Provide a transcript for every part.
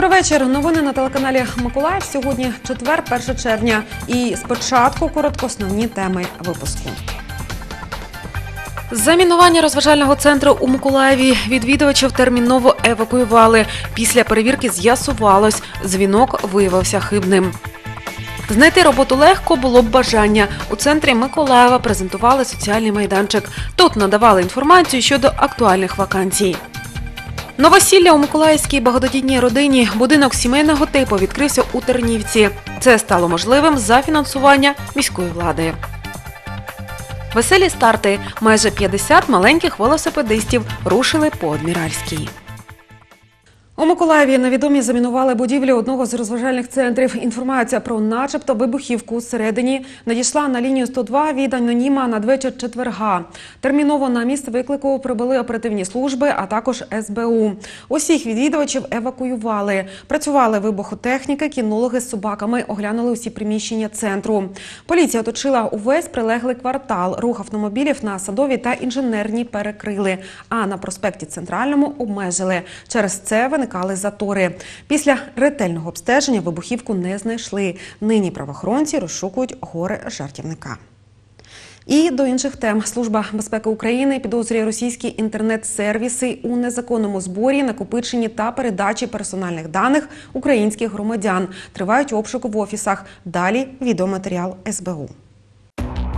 Добрий вечір. Новини на телеканалі Миколаїв. Сьогодні четвер, 1 червня. І спочатку коротко основні теми випуску. Замінування розважального центру у Миколаєві відвідувачів терміново евакуювали. Після перевірки з'ясувалось, дзвінок виявився хибним. Знайти роботу легко було б бажання. У центрі Миколаєва презентували соціальний майданчик. Тут надавали інформацію щодо актуальних вакансій. Новосілля у Миколаївській багатодітній родині будинок сімейного типу відкрився у Тернівці. Це стало можливим за фінансування міської влади. Веселі старти. Майже 50 маленьких велосипедистів рушили по Адміральській. У Миколаєві невідомі замінували будівлю одного з розважальних центрів. Інформація про начебто вибухівку всередині надійшла на лінію 102 від аноніма надвечір четверга. Терміново на місце виклику прибули оперативні служби, а також СБУ. Усіх відвідувачів евакуювали. Працювали вибухотехніки, кінологи з собаками, оглянули усі приміщення центру. Поліція оточила увесь прилеглий квартал. Рух автомобілів на садові та інженерні перекрили. А на проспекті Центральному обмежили. Через це виникали затори. Після ретельного обстеження вибухівку не знайшли. Нині правоохоронці розшукують горе жартівника. І до інших тем служба безпеки України підозрює російські інтернет-сервіси у незаконному зборі, накопиченні та передачі персональних даних українських громадян. Тривають обшуки в офісах. Далі відеоматеріал СБУ.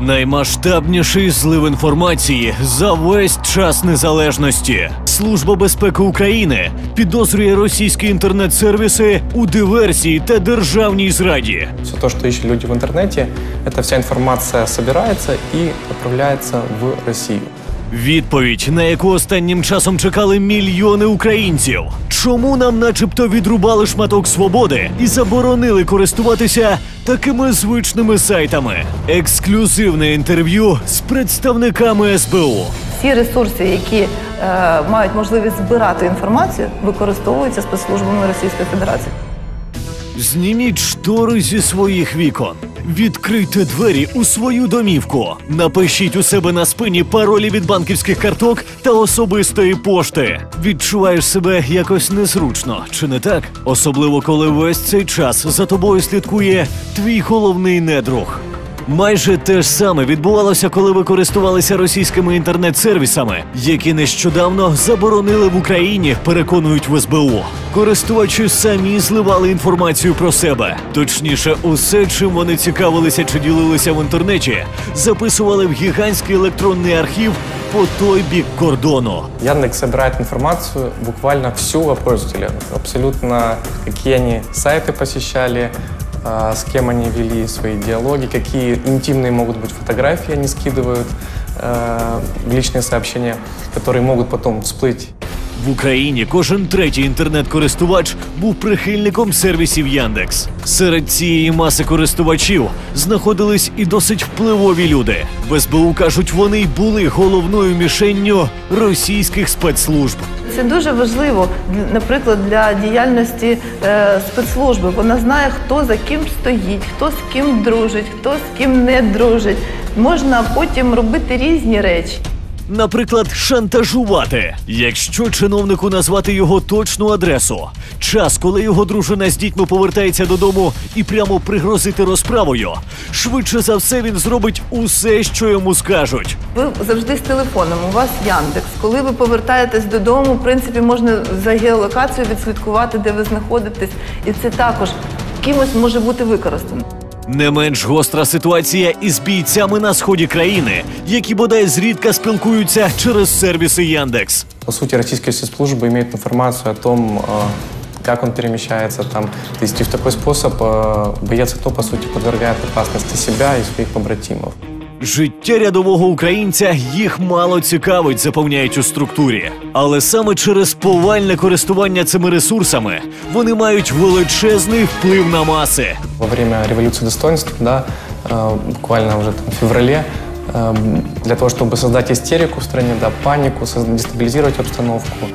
Наймасштабніший злив інформації за весь час незалежності. Служба безпеки України підозрює російські інтернет-сервіси у диверсії та державній зраді. Все те, що ищуть люди в інтернеті, ця вся інформація збирається і відправляється в Россию. Відповідь, на яку останнім часом чекали мільйони українців. Чому нам, начебто, відрубали шматок свободи і заборонили користуватися такими звичними сайтами? Ексклюзивне інтерв'ю з представниками СБУ. Всі ресурси, які е, мають можливість збирати інформацію, використовуються спецслужбами Російської Федерації. Зніміть штори зі своїх вікон. Відкрийте двері у свою домівку. Напишіть у себе на спині паролі від банківських карток та особистої пошти. Відчуваєш себе якось незручно, чи не так? Особливо коли весь цей час за тобою слідкує твій головний недруг. Майже те ж саме відбувалося, коли ви користувалися російськими інтернет-сервісами, які нещодавно заборонили в Україні, переконують в СБУ. Користувачі самі зливали інформацію про себе. Точніше, усе, чим вони цікавилися чи ділилися в інтернеті, записували в гігантський електронний архів по той бік кордону. Яндекс собирает информацию буквально всю о. Абсолютно какие они сайты посещали, с кем они вели свои диалоги, какие интимные могут быть фотографии они скидывают э, в личные сообщения, которые могут потом всплыть В Україні кожен третій інтернет-користувач був прихильником сервісів Яндекс. Серед цієї маси користувачів знаходились і досить впливові люди. В СБУ кажуть, вони й були головною мішенню російських спецслужб. Це дуже важливо, наприклад, для діяльності е, спецслужби. Вона знає, хто за ким стоїть, хто з ким дружить, хто з ким не дружить. Можна потім робити різні речі. Наприклад, шантажувати, якщо чиновнику назвати його точну адресу, час, коли його дружина з дітьми повертається додому і прямо пригрозити розправою, швидше за все він зробить усе, що йому скажуть. Ви завжди з телефоном, у вас Яндекс. Коли ви повертаєтесь додому, в принципі, можна за геолокацією відслідкувати, де ви знаходитесь, і це також кимось може бути використано. Не менш гостра ситуація із бійцями на сході країни, які бодай зрідка спілкуються через сервіси Яндекс. По сути, российские спецслужбы имеют информацию о том, э, как он перемещается там. То есть и в такой способ э, боец АТО, по сути, подвергает опасности себя и своих побратимов. Життя рядового українця їх мало цікавить, запевняють у структурі. Але саме через повальне користування цими ресурсами вони мають величезний вплив на маси. Во время революции достоинств, да, э, буквально уже там в феврале, э, для того, чтобы создать истерику в стране, да, панику, соз- дестабилизировать обстановку,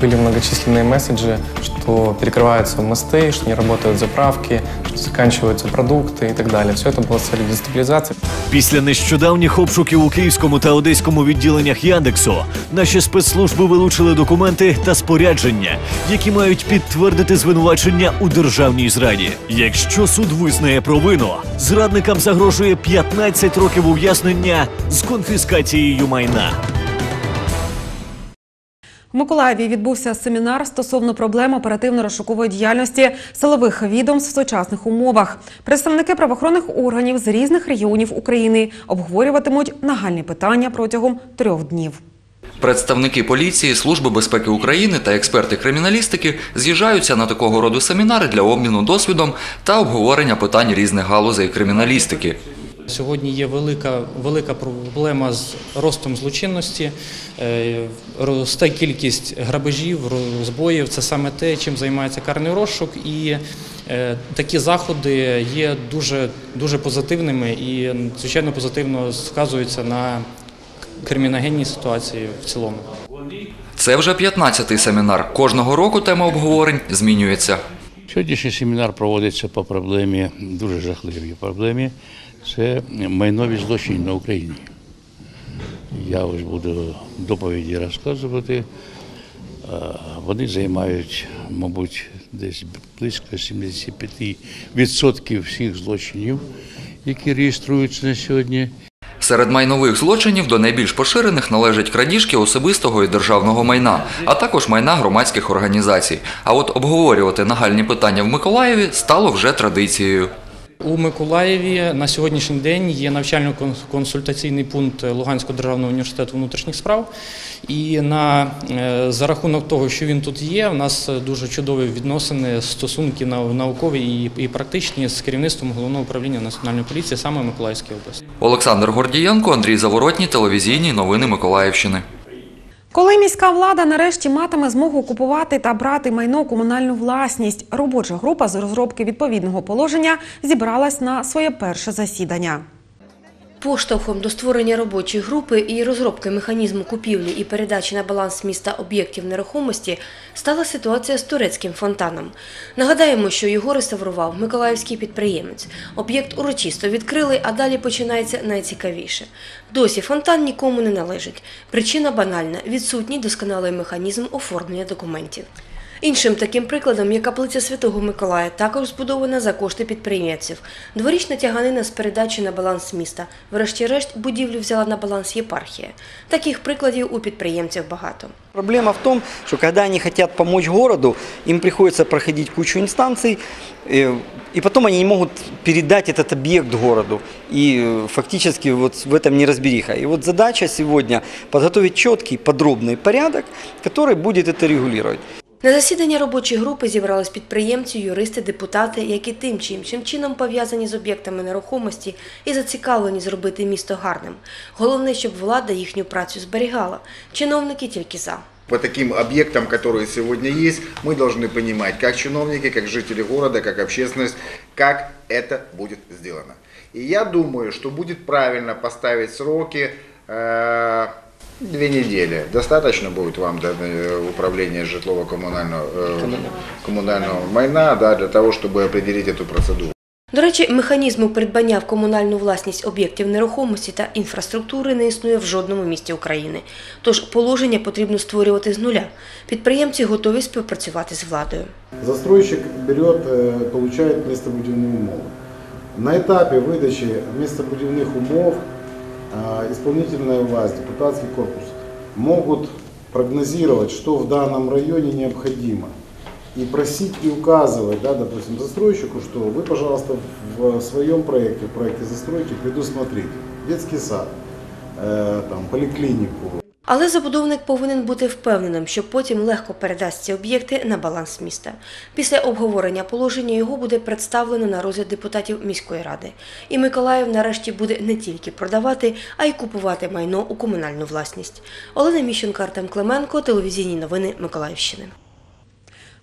Были многочисленные месседжи, что перекрываются мосты, что не работают заправки, что заканчиваются продукты и так далее. Все это было с целью дестабилизации. Після нещодавніх обшуків у київському та одеському відділеннях Яндексу наші спецслужби вилучили документи та спорядження, які мають підтвердити звинувачення у державній зраді. Якщо суд визнає провину, зрадникам загрожує 15 років ув'язнення з конфіскацією майна. В Миколаєві відбувся семінар стосовно проблем оперативно-розшукової діяльності силових відомств в сучасних умовах. Представники правоохоронних органів з різних регіонів України обговорюватимуть нагальні питання протягом трьох днів. Представники поліції, Служби безпеки України та експерти криміналістики з'їжджаються на такого роду семінари для обміну досвідом та обговорення питань різних галузей криміналістики. Сьогодні є велика, велика проблема з ростом злочинності, е, росте кількість грабежів, розбоїв. Це саме те, чим займається карний розшук. І е, такі заходи є дуже, дуже позитивними і, звичайно, позитивно сказуються на криміногенній ситуації в цілому. Це вже 15-й семінар. Кожного року тема обговорень змінюється. Сьогоднішній семінар проводиться по проблемі, дуже жахливій проблемі. Це майнові злочини на Україні. Я ось буду доповіді розказувати. Вони займають, мабуть, десь близько 75% всіх злочинів, які реєструються на сьогодні. Серед майнових злочинів до найбільш поширених належать крадіжки особистого і державного майна, а також майна громадських організацій. А от обговорювати нагальні питання в Миколаєві стало вже традицією. У Миколаєві на сьогоднішній день є навчально-консультаційний пункт Луганського державного університету внутрішніх справ. І на, е, за рахунок того, що він тут є, у нас дуже чудові відносини, стосунки нау- наукові і, і практичні з керівництвом головного управління національної поліції саме в Миколаївській області. Олександр Гордієнко, Андрій Заворотній, телевізійні новини Миколаївщини. Коли міська влада нарешті матиме змогу купувати та брати майно комунальну власність, робоча група з розробки відповідного положення зібралась на своє перше засідання. Поштовхом до створення робочої групи і розробки механізму купівлі і передачі на баланс міста об'єктів нерухомості стала ситуація з турецьким фонтаном. Нагадаємо, що його реставрував миколаївський підприємець. Об'єкт урочисто відкрили, а далі починається найцікавіше. Досі фонтан нікому не належить. Причина банальна відсутній досконалий механізм оформлення документів. Іншим таким прикладом є каплиця Святого Миколая, також збудована за кошти підприємців. Дворічна тяганина з передачі на баланс міста. Врешті-решт будівлю взяла на баланс єпархія. Таких прикладів у підприємців багато. Проблема в том, что когда они хотят помочь городу, им приходится проходить кучу инстанций, э, и потом они не могут передать этот объект городу. И э, фактически вот в этом неразбериха. И вот задача сегодня подготовить четкий, подробный порядок, который будет это регулировать. На засідання робочої групи зібрались підприємці, юристи, депутати, які тим чи іншим чином пов'язані з об'єктами нерухомості і зацікавлені зробити місто гарним. Головне, щоб влада їхню працю зберігала. Чиновники тільки за. По таким объектам, которые сегодня есть, мы должны понимать, как чиновники, как жители города, как общественность, как это будет сделано. И я думаю, что будет правильно поставить сроки э, две недели. Достаточно будет вам да, э, управления житлово-коммунального э, коммунального майна да, для того, чтобы определить эту процедуру. До речі, механізму придбання в комунальну власність об'єктів нерухомості та інфраструктури не існує в жодному місті України. Тож положення потрібно створювати з нуля. Підприємці готові співпрацювати з владою. Застройщик берет, э, получает местобудивные умовы. На этапе выдачи местобудивных умов э, Исполнительная власть, депутатский корпус могут прогнозировать, что в данном районе необходимо. И просить и указывать, да, допустим, застройщику, что вы, пожалуйста, в своем проекте, в проекте застройки предусмотрите детский сад, э, там, поликлинику, Але забудовник повинен бути впевненим, що потім легко передасть ці об'єкти на баланс міста. Після обговорення положення його буде представлено на розгляд депутатів міської ради. І Миколаїв нарешті буде не тільки продавати, а й купувати майно у комунальну власність. Олена Міщенко, Артем Клименко, телевізійні новини Миколаївщини.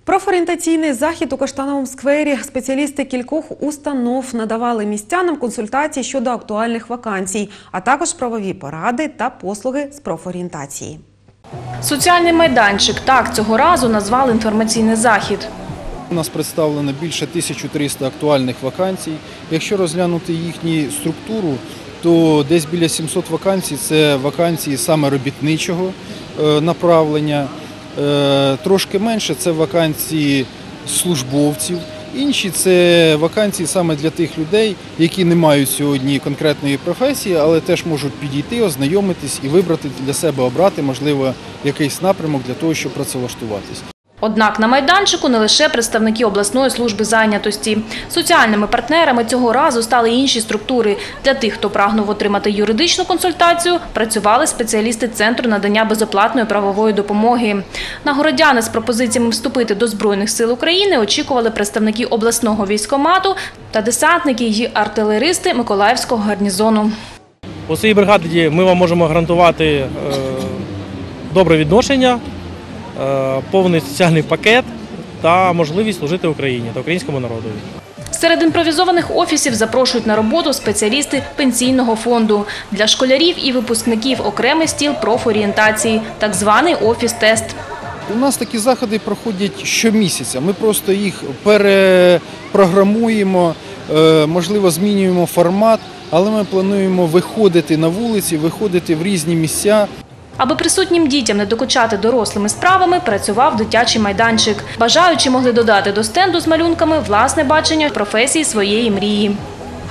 Профорієнтаційний захід у Каштановому сквері спеціалісти кількох установ надавали містянам консультації щодо актуальних вакансій, а також правові поради та послуги з профорієнтації. Соціальний майданчик так цього разу назвали інформаційний захід. У нас представлено більше 1300 актуальних вакансій. Якщо розглянути їхню структуру, то десь біля 700 вакансій це вакансії саме робітничого е, направлення. Е, Трошки менше це вакансії службовців. Інші це вакансії саме для тих людей, які не мають сьогодні конкретної професії, але теж можуть підійти, ознайомитись і вибрати для себе обрати, можливо, якийсь напрямок для того, щоб працевлаштуватись. Однак на майданчику не лише представники обласної служби зайнятості. Соціальними партнерами цього разу стали інші структури. Для тих, хто прагнув отримати юридичну консультацію, працювали спеціалісти Центру надання безоплатної правової допомоги. Нагородяни з пропозиціями вступити до Збройних сил України очікували представники обласного військомату та десантники й артилеристи Миколаївського гарнізону. У своїй бригаді ми вам можемо гарантувати е, добре відношення, повний соціальний пакет та можливість служити Україні та українському народові. Серед імпровізованих офісів запрошують на роботу спеціалісти пенсійного фонду. Для школярів і випускників окремий стіл профорієнтації, так званий офіс-тест. У нас такі заходи проходять щомісяця. Ми просто їх перепрограмуємо, е, можливо, змінюємо формат, але ми плануємо виходити на вулиці, виходити в різні місця. Аби присутнім дітям не докучати дорослими справами, працював дитячий майданчик. Бажаючі могли додати до стенду з малюнками власне бачення професії своєї мрії.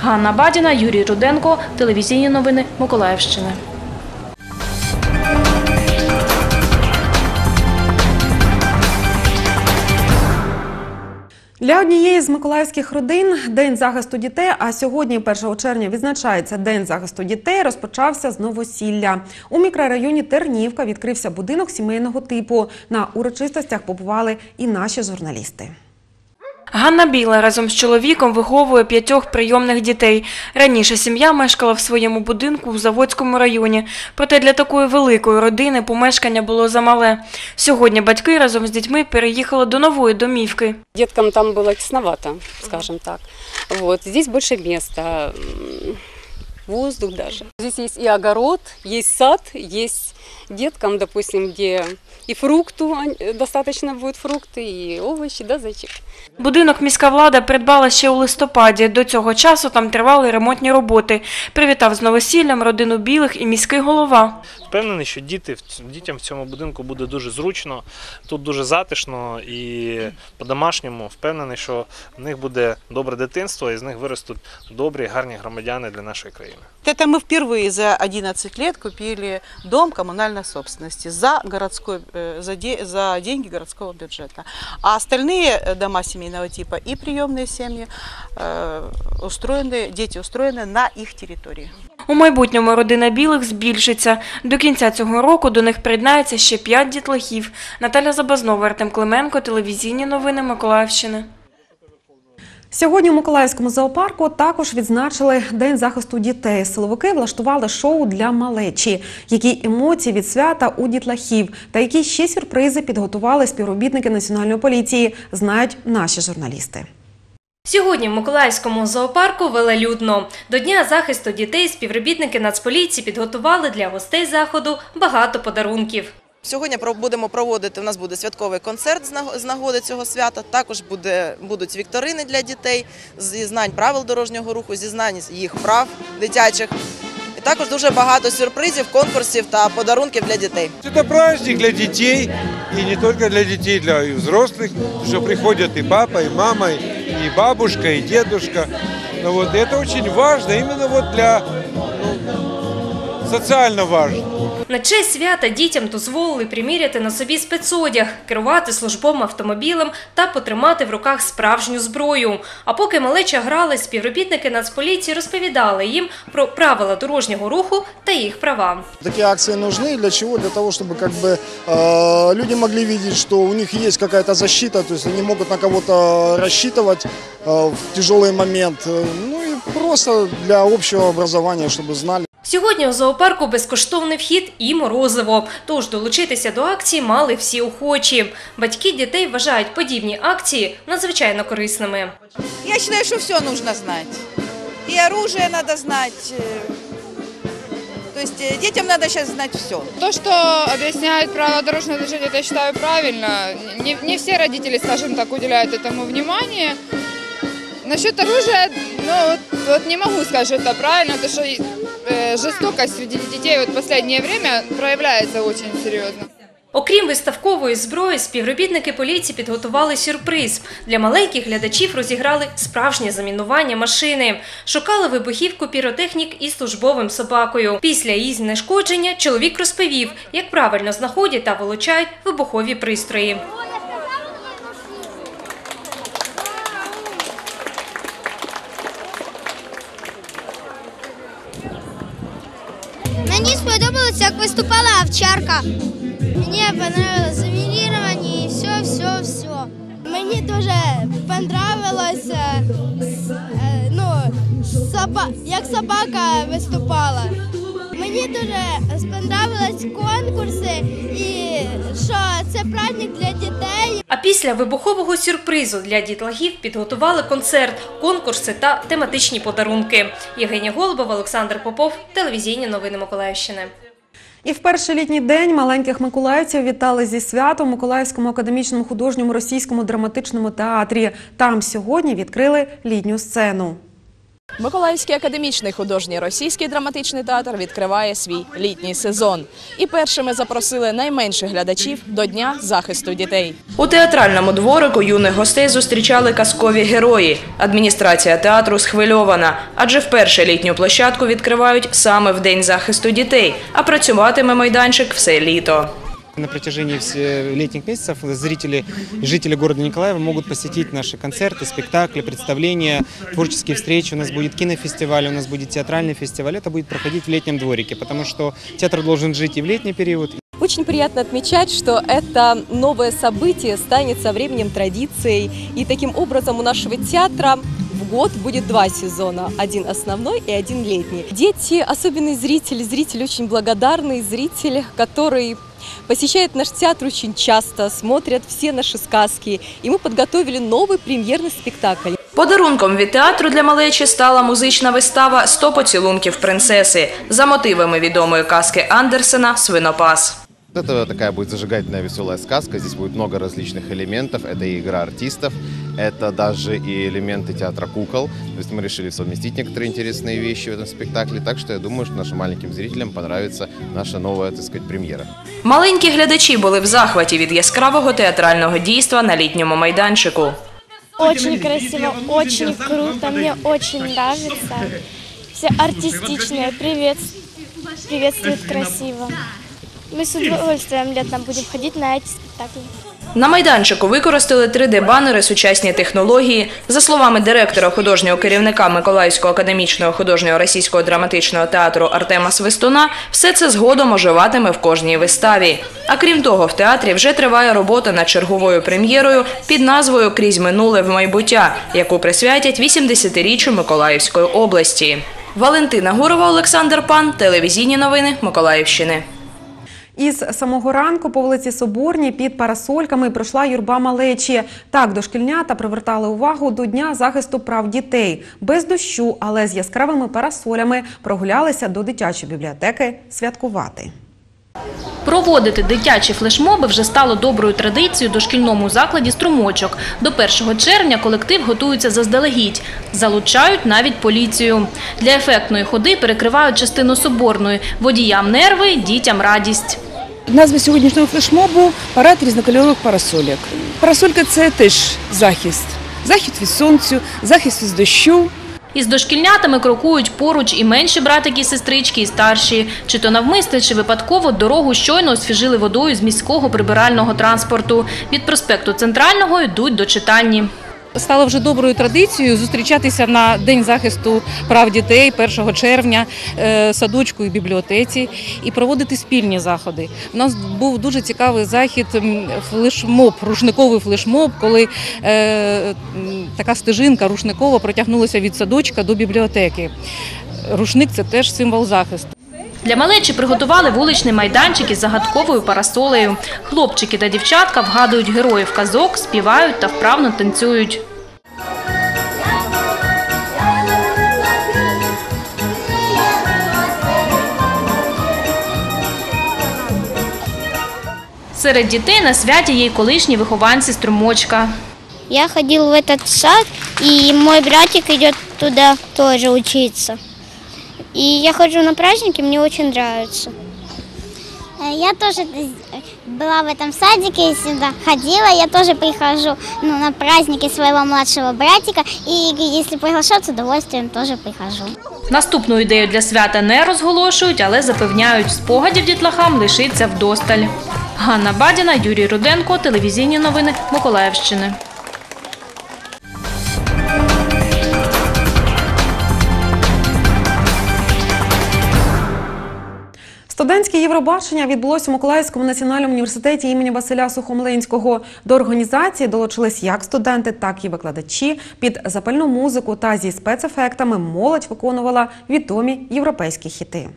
Ганна Бадіна, Юрій Руденко, телевізійні новини Миколаївщини. Для однієї з миколаївських родин День захисту дітей, а сьогодні, 1 червня, відзначається День захисту дітей, розпочався з новосілля. У мікрорайоні Тернівка відкрився будинок сімейного типу. На урочистостях побували і наші журналісти. Ганна Біла разом з чоловіком виховує п'ятьох прийомних дітей. Раніше сім'я мешкала в своєму будинку в Заводському районі. Проте для такої великої родини помешкання було замале. Сьогодні батьки разом з дітьми переїхали до нової домівки. Деткам там было тесновато, скажем так. Вот. Здесь больше места, м, воздух даже. Здесь есть и огород, есть сад, есть деткам, допустим, где и фрукту а, достаточно будет фрукты, и овощи, да, зайчик. Будинок міська влада придбала ще у листопаді. До цього часу там тривали ремонтні роботи. Привітав з новосіллям родину білих і міський голова. Впевнений, що діти в ц- дітям в цьому будинку буде дуже зручно, тут дуже затишно і по-домашньому. Впевнений, що в них буде добре дитинство і з них виростуть добрі, гарні громадяни для нашої країни. Это мы впервые за 11 лет купили дом коммунальной собственности за, городской, э, за, де- за деньги городского бюджета. А остальные э, дома семейного типа и приемные семьи э, устроены, дети устроены на их территории. У майбутньому родина білих збільшиться. До кінця цього року до них приєднається ще п'ять дітлахів. Наталя Забазнова, Артем Клименко, телевізійні новини Миколаївщини. Сьогодні у Миколаївському зоопарку також відзначили День захисту дітей. Силовики влаштували шоу для малечі. Які емоції від свята у дітлахів та які ще сюрпризи підготували співробітники національної поліції, знають наші журналісти. Сьогодні в Миколаївському зоопарку велелюдно. До Дня захисту дітей співробітники Нацполіції підготували для гостей заходу багато подарунків. Сьогодні про- будемо проводити. У нас буде святковий концерт з наго- з нагоди цього свята. Також буде будуть вікторини для дітей зі знань правил дорожнього руху, зі знань їх прав дитячих. І також дуже багато сюрпризів, конкурсів та подарунків для дітей. Это праздник для детей, и не только для детей, для и взрослых, что приходят и папа, и мама, и бабушка, и дедушка. Ну вот, и это очень важно, именно вот для ну, социально важно. На честь свята дітям дозволили приміряти на собі спецодяг, керувати службовим автомобілем та потримати в руках справжню зброю. А поки малеча грали, співробітники Нацполіції розповідали їм про правила дорожнього руху та їх права. Такие акции нужны для чего? Для того, чтобы как бы э, люди могли видеть, что у них есть какая-то защита, то есть они могут на кого-то рассчитывать э, в тяжелый момент. Э, Ну и просто для общего образования, чтобы знали. Сьогодні у зоопарку безкоштовний вхід і морозиво. Тож долучитися до акції мали всі охочі. Батьки дітей вважають подібні акції надзвичайно корисними. Я считаю, что все нужно знать. И оружие надо знать, э, То есть э, детям надо сейчас знать все. То, что объясняют правила дорожного движения, это я считаю правильно. Не, не все родители, скажем так, уделяют этому внимание. Насчет оружия, ну, вот, вот не могу сказать, что это правильно, потому что э, жестокость среди детей вот в последнее время проявляется очень серьезно. Окрім виставкової зброї, співробітники поліції підготували сюрприз. Для маленьких глядачів розіграли справжнє замінування машини. Шукали вибухівку піротехнік із службовим собакою. Після її знешкодження чоловік розповів, як правильно знаходять та вилучають вибухові пристрої. Виступала овчарка. Мені понравилось замінірування і все, все, все. Мені дуже понравилось, е, е, ну, соба, як собака виступала. Мені дуже сподобались конкурси і що це праздник для дітей. А після вибухового сюрпризу для дітлахів підготували концерт, конкурси та тематичні подарунки. Євгенія Голубова, Олександр Попов, телевізійні новини Миколаївщини. І в перший літній день маленьких миколаївців вітали зі святом Миколаївському академічному художньому російському драматичному театрі. Там сьогодні відкрили літню сцену. Миколаївський академічний художній російський драматичний театр відкриває свій літній сезон. І першими запросили найменших глядачів до Дня захисту дітей. У театральному дворику юних гостей зустрічали казкові герої. Адміністрація театру схвильована, адже вперше літню площадку відкривають саме в День захисту дітей, а працюватиме майданчик все літо. На протяжении летних месяцев зрители жители города Николаева могут посетить наши концерты, спектакли, представления, творческие встречи. У нас будет кинофестиваль, у нас будет театральный фестиваль. Это будет проходить в летнем дворике, потому что театр должен жить и в летний период, Очень приятно отмечать, что это новое событие станет со временем традицией. И таким образом у нашего театра в год будет два сезона. Один основной и один летний. Дети, особенный зритель, зритель очень благодарный, зритель, который посещает наш театр очень часто, смотрят все наши сказки. И мы подготовили новый премьерный спектакль. Подарунком від театру для малечі стала музична вистава «100 поцілунків принцеси» за мотивами відомої казки Андерсена «Свинопас». Это такая будет зажигательная веселая сказка. Здесь будет много различных элементов. Это и игра артистов, это даже и элементы театра кукол. То есть мы решили совместить некоторые интересные вещи в этом спектакле. Так что я думаю, что нашим маленьким зрителям понравится наша новая, так сказать, премьера. Маленькі глядачі були в захваті від яскравого театрального дійства на літньому майданчику. Очень красиво, очень круто, мне очень нравится. Все артистичные, привет, приветствуют красиво. Мы с удовольствием летом будем ходить на эти спектакли. На майданчику використали 3D-банери, сучасні технології. За словами директора художнього керівника Миколаївського академічного художнього російського драматичного театру Артема Свистуна, все це згодом оживатиме в кожній виставі. А крім того, в театрі вже триває робота над черговою прем'єрою під назвою Крізь минуле в майбуття, яку присвятять 80-річчю Миколаївської області. Валентина Гурова, Олександр Пан, телевізійні новини Миколаївщини. Із самого ранку по вулиці Соборні під парасольками пройшла юрба малечі. Так дошкільнята привертали увагу до Дня захисту прав дітей. Без дощу, але з яскравими парасолями прогулялися до дитячої бібліотеки святкувати. Проводити дитячі флешмоби вже стало доброю традицією дошкільному закладі «Струмочок». До 1 червня колектив готується заздалегідь. Залучають навіть поліцію. Для ефектної ходи перекривають частину соборної. Водіям нерви, дітям радість. Назва сьогоднішнього флешмобу парад різнокольорових парасольок. Парасолька це теж захист. Захист від сонцю, захист від дощу. Із дошкільнятами крокують поруч і менші братики, сестрички, і старші. Чи то навмисне, чи випадково дорогу щойно освіжили водою з міського прибирального транспорту. Від проспекту Центрального йдуть до читальні. Стало вже доброю традицією зустрічатися на День захисту прав дітей 1 червня е, садочку і бібліотеці і проводити спільні заходи. У нас був дуже цікавий захід флешмоб, рушниковий флешмоб, коли е, така стежинка рушникова протягнулася від садочка до бібліотеки. Рушник це теж символ захисту. Для малечі приготували вуличний майданчик із загадковою парасолею. Хлопчики та дівчатка вгадують героїв казок, співають та вправно танцюють. Серед дітей на святі є й колишні вихованці струмочка. Я ходил в этот сад, и мой братик йде туди теж учиться. И я хожу на праздники, мне очень нравится. Э, Я тоже была в этом садике и сюда ходила. Я тоже прихожу ну, на праздники своего младшего братика. И если приглашают, с удовольствием тоже прихожу. Наступну ідею для свята не розголошують, але запевняють, спогадів дітлахам лишиться вдосталь. Ганна Бадіна, Юрій Руденко, телевізійні новини Миколаївщини. Студентське Євробачення відбулося у Миколаївському національному університеті імені Василя Сухомлинського. До організації долучились як студенти, так і викладачі. Під запальну музику та зі спецефектами молодь виконувала відомі європейські хіти.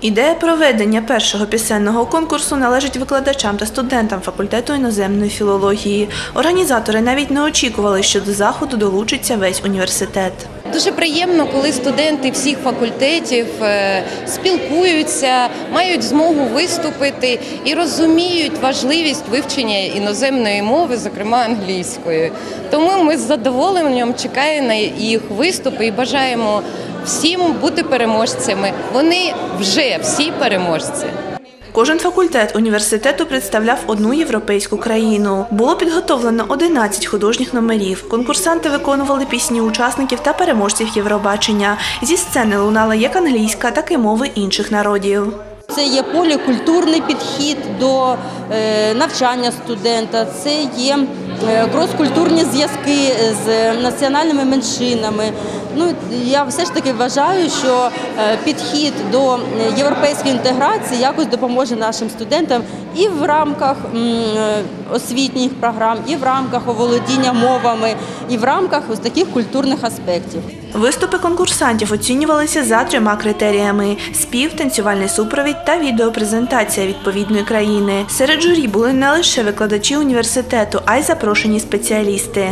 Ідея проведення першого пісенного конкурсу належить викладачам та студентам факультету іноземної філології. Організатори навіть не очікували, що до заходу долучиться весь університет. Дуже приємно, коли студенти всіх факультетів е, спілкуються, мають змогу виступити і розуміють важливість вивчення іноземної мови, зокрема англійської. Тому ми з задоволенням чекаємо на їх виступи і бажаємо всім бути переможцями. Вони вже всі переможці. Кожен факультет університету представляв одну європейську країну. Було підготовлено 11 художніх номерів. Конкурсанти виконували пісні учасників та переможців Євробачення. Зі сцени лунала як англійська, так і мови інших народів. Це є полікультурний підхід до е, навчання студента, це є кроскультурні зв'язки з національними меншинами. Ну я все ж таки вважаю, що е, підхід до європейської інтеграції якось допоможе нашим студентам і в рамках е, освітніх програм, і в рамках оволодіння мовами, і в рамках ось таких культурних аспектів. Виступи конкурсантів оцінювалися за трьома критеріями: спів, танцювальний супровід та відеопрезентація відповідної країни. Серед журі були не лише викладачі університету, а й запрошені спеціалісти.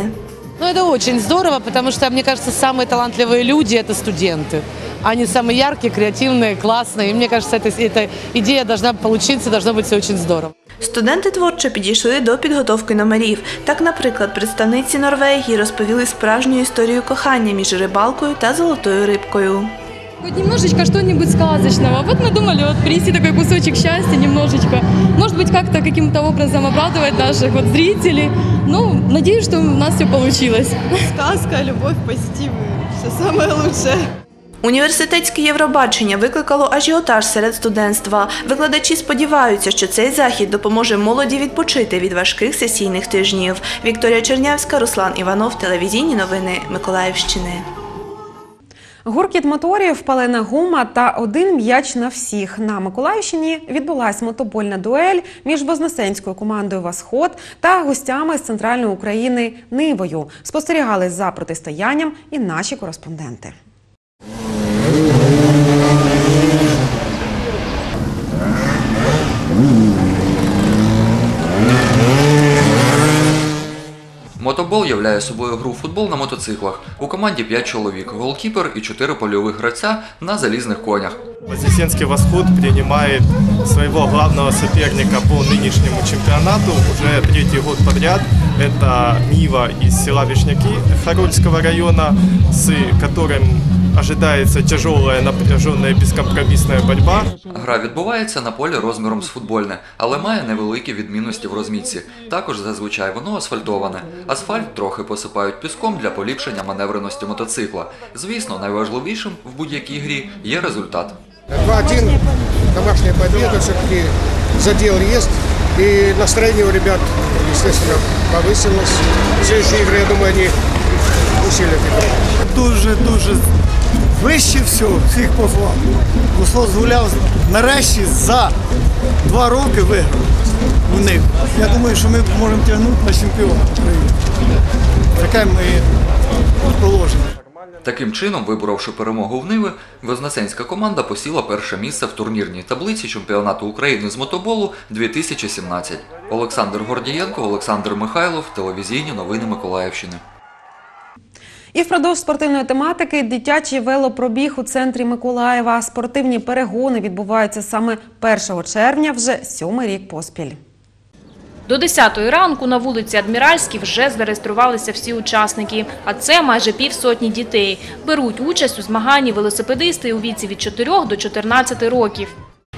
Ну, это очень здорово, потому что, мне кажется, самые талантливые люди – это студенты. Они самые яркие, креативные, классные. И мне кажется, эта, эта идея должна получиться, должно быть все очень здорово. Студенти творчо підійшли до підготовки номерів. Так, наприклад, представниці Норвегії розповіли справжню історію кохання між рибалкою та золотою рибкою. Хоть немножечко что-нибудь сказочного. Вот мы думали вот принести такой кусочек счастья немножечко. Может быть, как-то каким-то образом обрадовать наших вот зрителей. Ну, надеюсь, что у нас все получилось. Сказка, любовь, позитив, все самое лучшее. Університетське Євробачення викликало ажіотаж серед студентства. Викладачі сподіваються, що цей захід допоможе молоді відпочити від важких сесійних тижнів. Вікторія Чернявська, Руслан Іванов, телевізійні новини Миколаївщини. Гуркіт моторів, палена гума та один м'яч на всіх. На Миколаївщині відбулась мотобольна дуель між вознесенською командою Восход та гостями з центральної України Нивою. Спостерігали за протистоянням і наші кореспонденти. Мотобол являє собою гру в футбол на мотоциклах. У команді 5 чоловік, голкіпер і 4 польових гравця на залізних конях. Вознесенский «Восход» принимает своего главного соперника по нынешнему чемпионату уже третий год подряд. Это Нива из села Вишняки Харольского района, с которым ожидается тяжелая, напряженная, бескомпромиссная борьба. Гра відбувається на полі розміром з футбольне, але має невеликі відмінності в розмітці. Також зазвичай воно асфальтоване. Асфальт трохи посипають піском для поліпшення маневреності мотоцикла. Звісно, найважливішим в будь-якій грі є результат. 2-1, домашняя победа, все-таки задел есть. И настроение у ребят, естественно, повысилось. В следующие игры, я думаю, они усилят это. Дуже-дуже вище всього, всіх позвав. Руслан згуляв нарешті за два роки виграв у них. Я думаю, що ми можемо тягнути на чемпіона України. Таке ми положення. Таким чином, виборовши перемогу в Ниви, Вознесенська команда посіла перше місце в турнірній таблиці чемпіонату України з мотоболу 2017. Олександр Гордієнко, Олександр Михайлов, телевізійні новини Миколаївщини. І впродовж спортивної тематики дитячий велопробіг у центрі Миколаєва. Спортивні перегони відбуваються саме 1 червня, вже сьомий рік поспіль. До 10-ї ранку на вулиці Адміральській вже зареєструвалися всі учасники, а це майже півсотні дітей. Беруть участь у змаганні велосипедисти у віці від 4 до 14 років.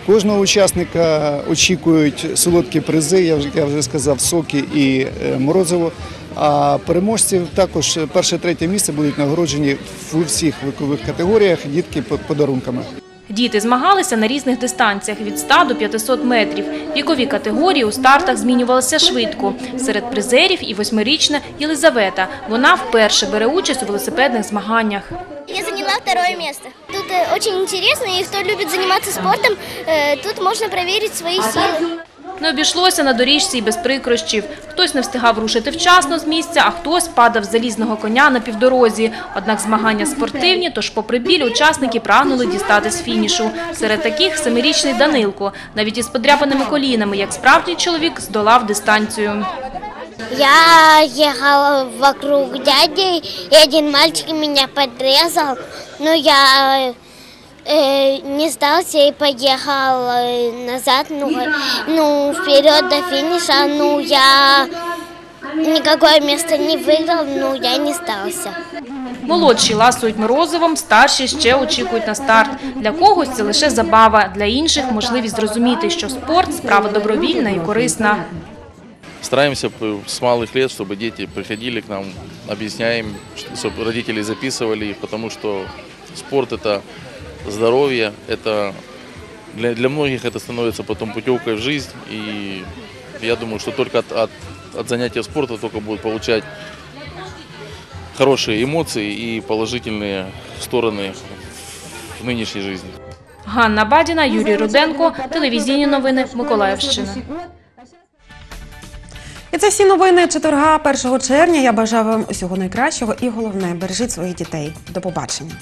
Кожного учасника очікують солодкі призи, я вже, я вже сказав, соки і е, морозиво. А переможців також перше, третє місце будуть нагороджені в всіх вікових категоріях дітки по- подарунками. Діти змагалися на різних дистанціях від 100 до 500 метрів. Вікові категорії у стартах змінювалися швидко. Серед призерів і восьмирічна Єлизавета. Вона вперше бере участь у велосипедних змаганнях. Я заняла второе место. Тут э, очень интересно, и кто любит заниматься спортом, э, тут можно проверить свои силы. Не обійшлося на доріжці і без прикрощів. Хтось не встигав рушити вчасно з місця, а хтось падав з залізного коня на півдорозі. Однак змагання спортивні, тож попри біль учасники прагнули дістати з фінішу. Серед таких семирічний Данилко. Навіть із подряпаними колінами, як справжній чоловік, здолав дистанцію. Я ехала вокруг дяди, и один мальчик меня подрезал, но я э, не сдался и поехал э, назад, ну, ну, вперед до финиша, ну, я никакое место не выиграл, но я не сдался. Молодші ласують морозивом, старші ще очікують на старт. Для когось це лише забава, для інших – можливість зрозуміти, що спорт – справа добровільна і корисна. Стараемся п- с малых лет, чтобы дети приходили к нам, объясняем, чтобы родители записывали их, потому что спорт это здоровье, это для, для многих это становится потом путевкой в жизнь, и я думаю, что только от, от, от занятия спорта только будут получать хорошие эмоции и положительные стороны в нынешней жизни. Ганна Бадіна, Юрій Руденко, телевізійні новини Миколаївщини. І це всі новини четверга 1 червня. Я бажаю вам усього найкращого і головне бережіть своїх дітей. До побачення.